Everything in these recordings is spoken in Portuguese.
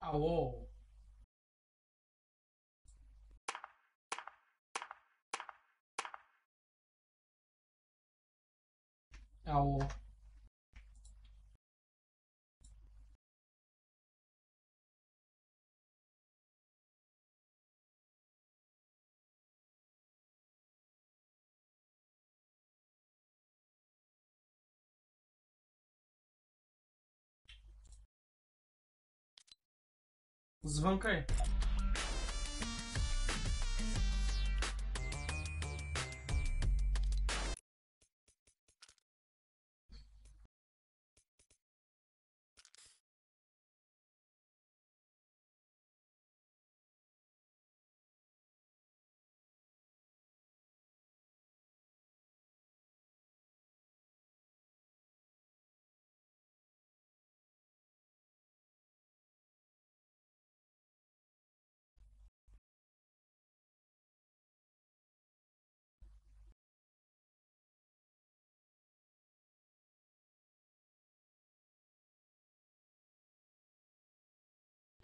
ao UOL os vão cair.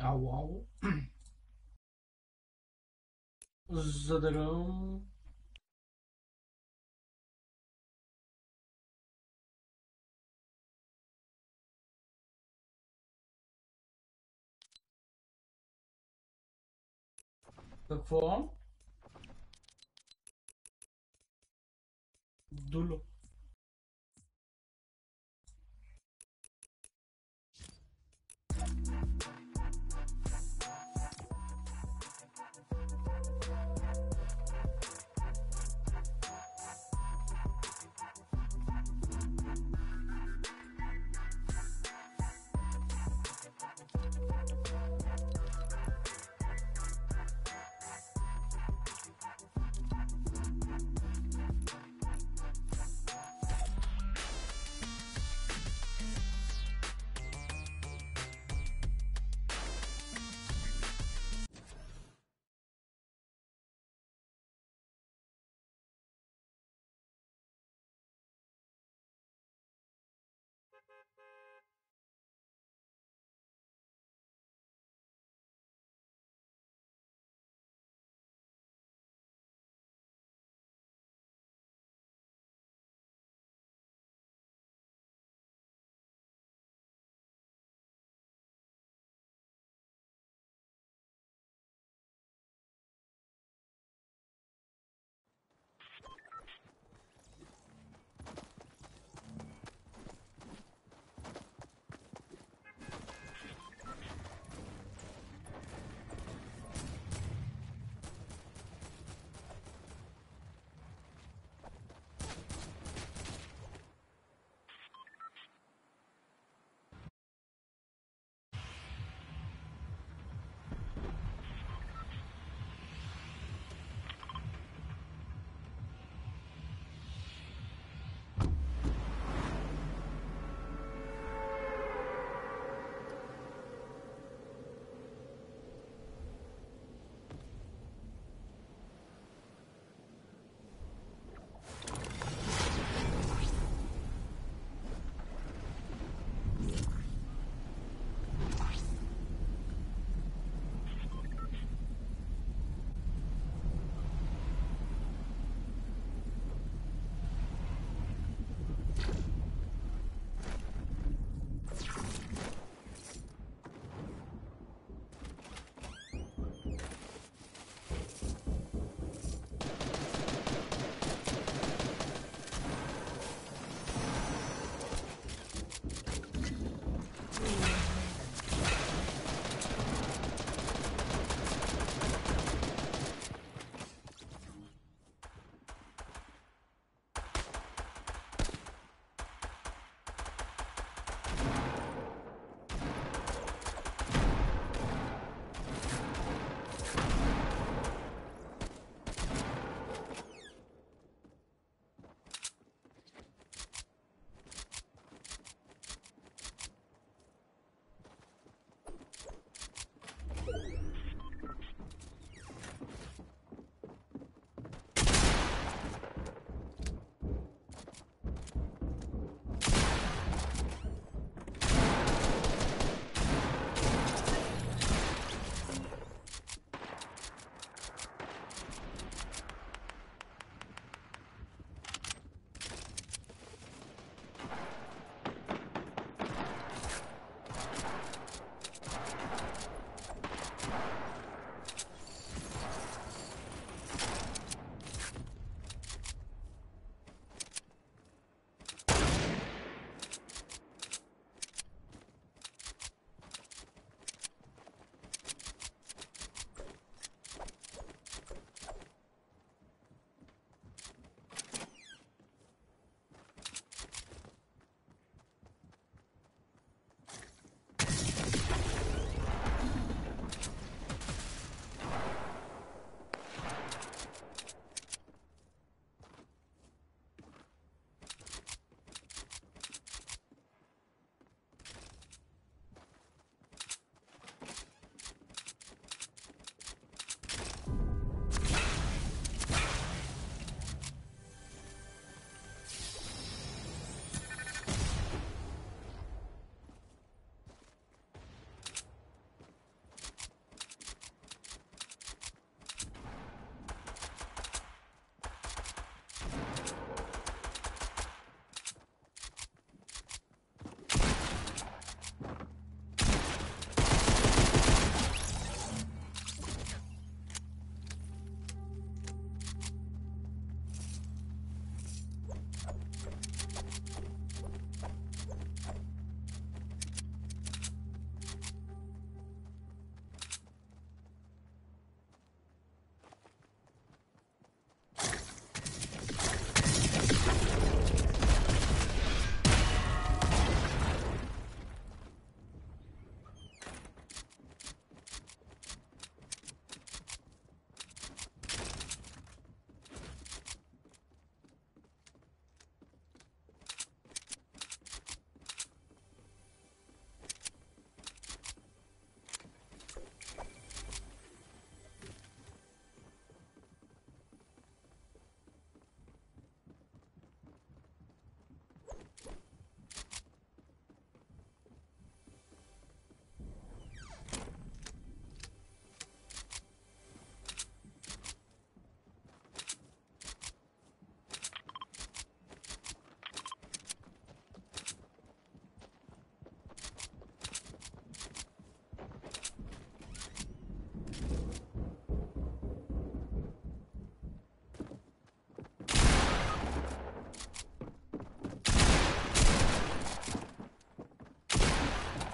Au, au. Zadrão. Perform. Dulo.